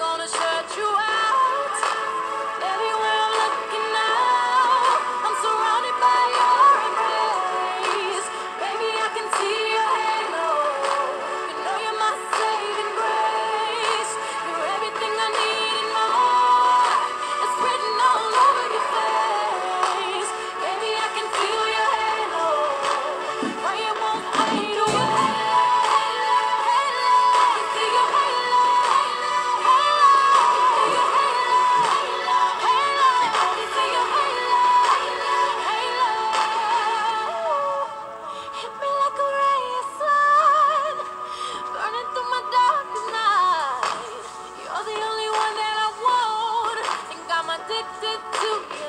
gonna addicted to